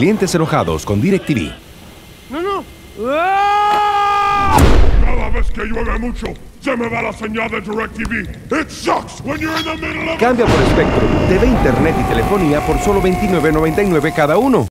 clientes enojados con DirecTV. No, no. ¡Ah! Cada vez que llueve mucho, se me va la señal de DirecTV. It sucks when you're in the middle of... Cambia por Spectrum, TV, Internet y telefonía por solo $29.99 cada uno.